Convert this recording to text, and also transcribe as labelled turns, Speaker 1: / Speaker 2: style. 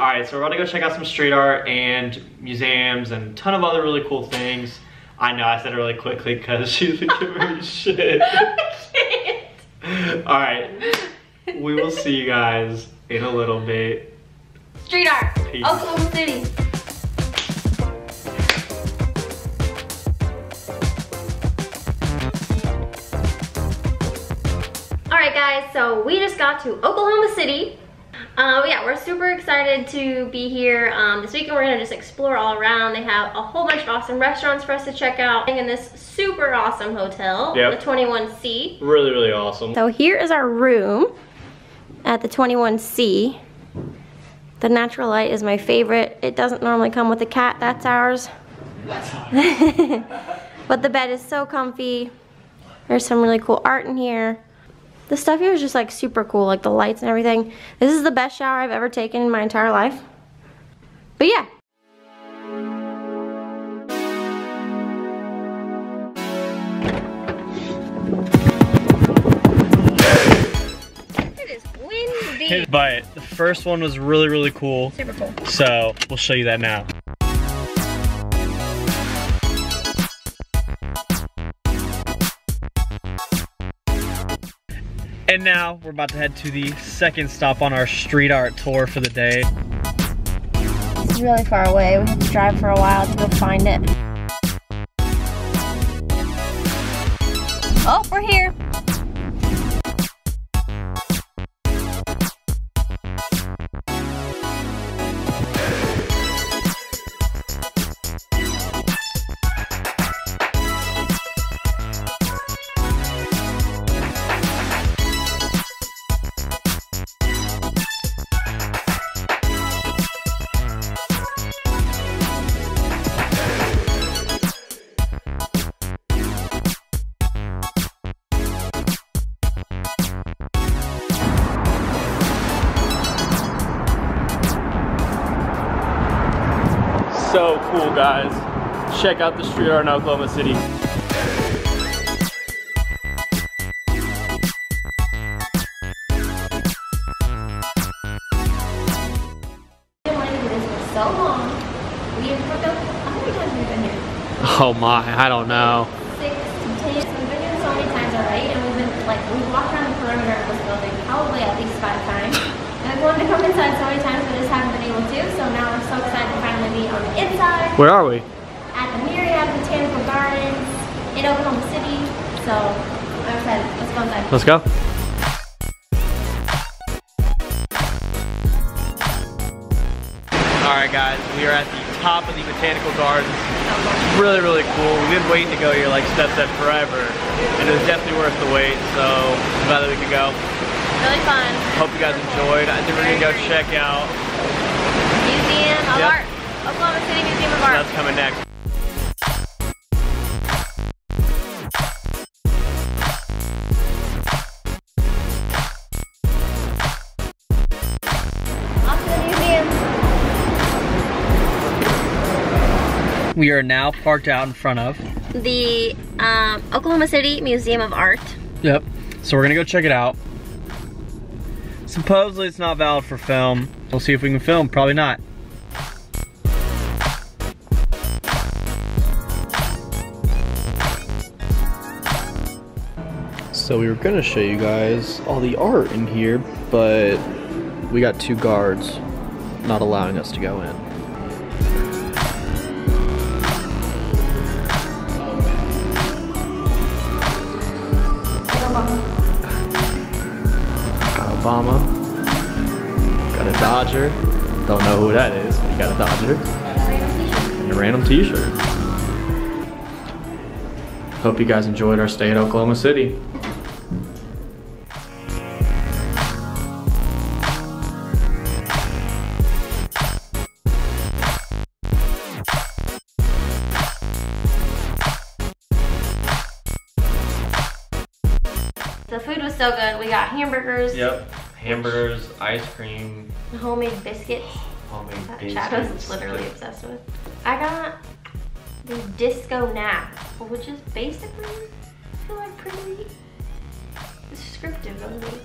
Speaker 1: All right, so we're about to go check out some street art and museums and a ton of other really cool things. I know I said it really quickly because she's giving me shit. All right, we will see you guys in a little bit.
Speaker 2: Street art,
Speaker 1: Peace.
Speaker 2: Oklahoma City. All right, guys, so we just got to Oklahoma City. Uh, yeah, we're super excited to be here. Um, this weekend we're gonna just explore all around. They have a whole bunch of awesome restaurants for us to check out. In this super awesome hotel,
Speaker 1: Yep.
Speaker 2: the 21C.
Speaker 1: Really, really awesome.
Speaker 2: So here is our room at the 21C. The natural light is my favorite. It doesn't normally come with a cat, that's ours. but the bed is so comfy. There's some really cool art in here. The stuff here is just like super cool, like the lights and everything. This is the best shower I've ever taken in my entire life. But yeah. It is windy.
Speaker 1: But the first one was really, really cool.
Speaker 2: Super cool.
Speaker 1: So we'll show you that now. And now we're about to head to the second stop on our street art tour for the day.
Speaker 2: It's really far away. We have to drive for a while to go find it. Oh, we're here.
Speaker 1: So cool, guys. Check out the street art in Oklahoma City.
Speaker 2: been wanting to do this for so long. We have hooked up. How many times have we been here?
Speaker 1: Oh my, I don't know.
Speaker 2: Six to we've been here so many times already, and we've been like we've walked around the perimeter of this building probably at least five times. And we wanted to come inside so many times, but just haven't been able to. So now we're so excited to finally be on the inside
Speaker 1: Where are we?
Speaker 2: at the Myriad Botanical Gardens in Oklahoma City. So I'm excited. Let's go inside.
Speaker 1: Let's go. Alright guys, we are at the top of the Botanical Gardens. It's really, really cool. We've been waiting to go here, like Stef said, forever. And it was definitely worth the wait, so I'm glad that we could go.
Speaker 2: Really fun.
Speaker 1: Hope you guys enjoyed. I think we're gonna go check out.
Speaker 2: Museum of
Speaker 1: Yep.
Speaker 2: Art. Oklahoma City Museum of Art.
Speaker 1: That's coming next.
Speaker 2: Off museum.
Speaker 1: We are now parked out in front of.
Speaker 2: the um, Oklahoma City Museum of Art.
Speaker 1: Yep. So we're gonna go check it out. Supposedly it's not valid for film. We'll see if we can film. Probably not.
Speaker 3: So we were gonna show you guys all the art in here, but we got two guards not allowing us to go in. Got Obama. Got a Dodger. Don't know who that is, but got a Dodger. And a random t-shirt. Hope you guys enjoyed our stay at Oklahoma City.
Speaker 2: The food was so good. We got hamburgers,
Speaker 1: Yep. Hamburgers, ice cream,
Speaker 2: homemade biscuits
Speaker 1: homemade
Speaker 2: that
Speaker 1: biscuits.
Speaker 2: Shadow's is literally obsessed with. I got the disco nap, which is basically, I feel like pretty descriptive of me.